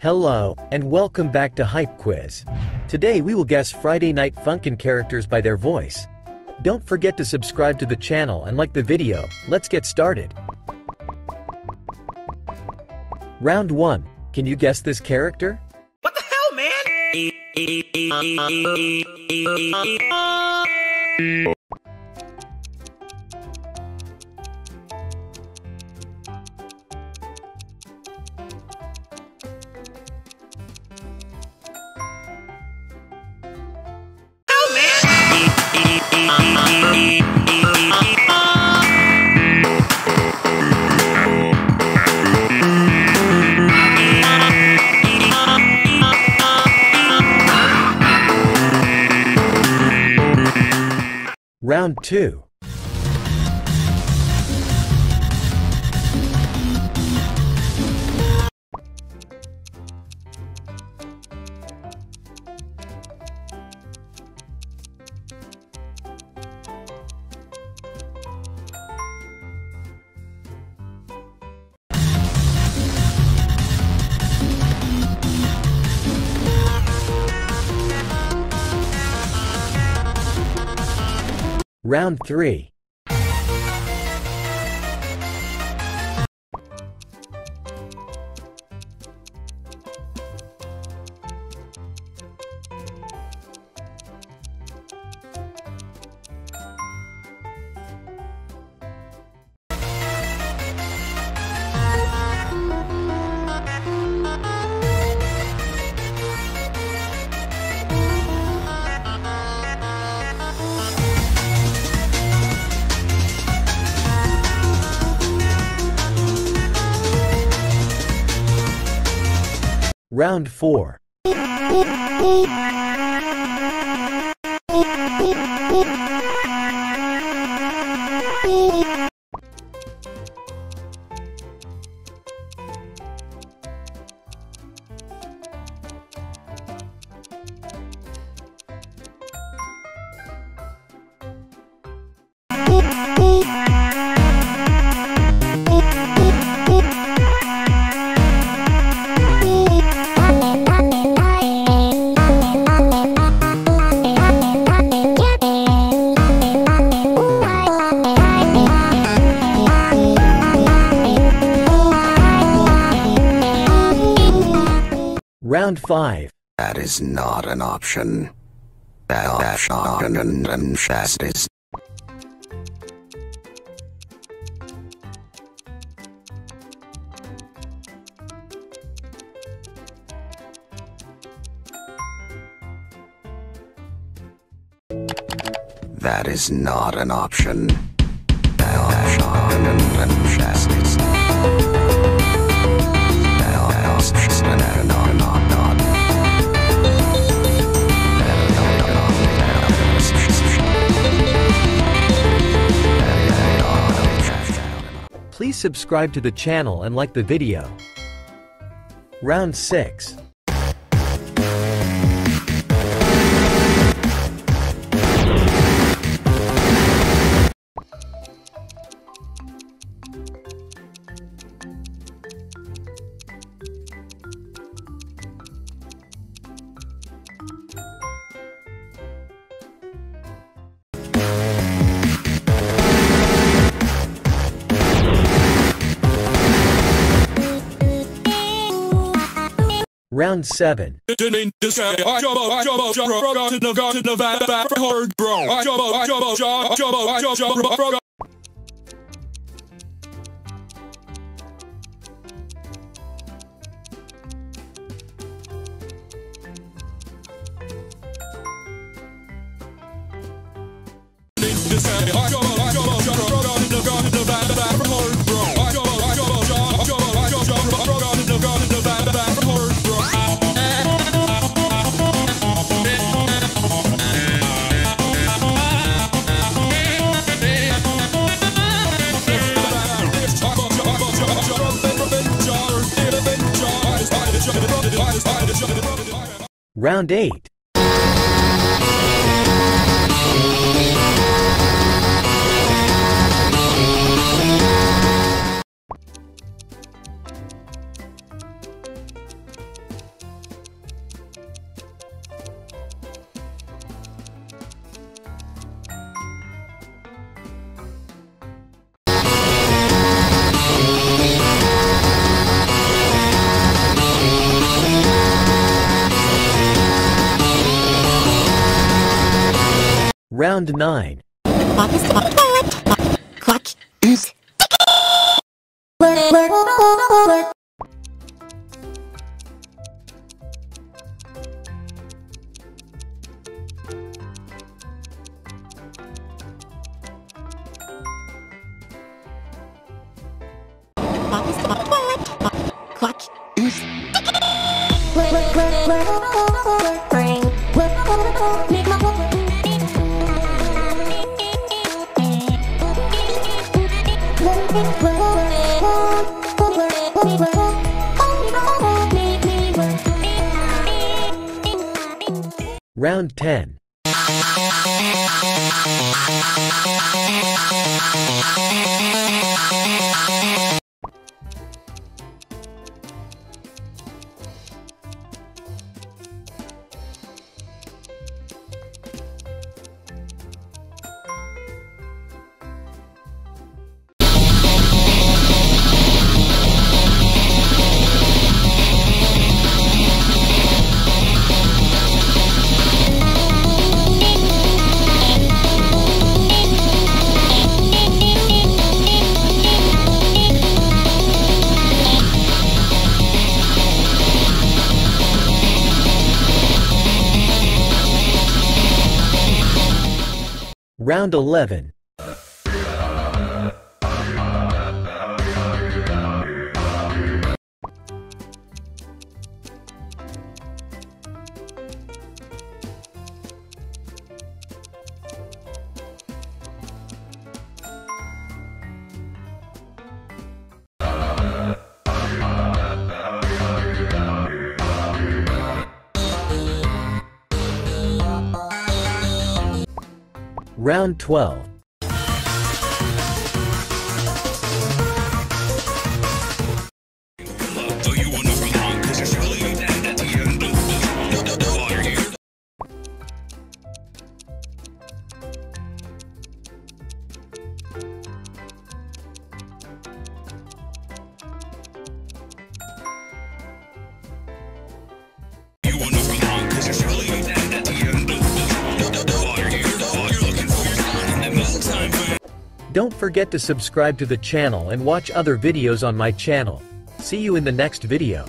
Hello, and welcome back to Hype Quiz. Today we will guess Friday Night Funkin' characters by their voice. Don't forget to subscribe to the channel and like the video, let's get started. Round 1. Can you guess this character? What the hell, man? Round 2. Round 3. Round 4. Round 5. That is not an option. That is not an option. Please subscribe to the channel and like the video. Round 6. Round 7. Round eight. Round 8. Round 9. Quack. Quack. Round 10. Round Round 12. Don't forget to subscribe to the channel and watch other videos on my channel. See you in the next video.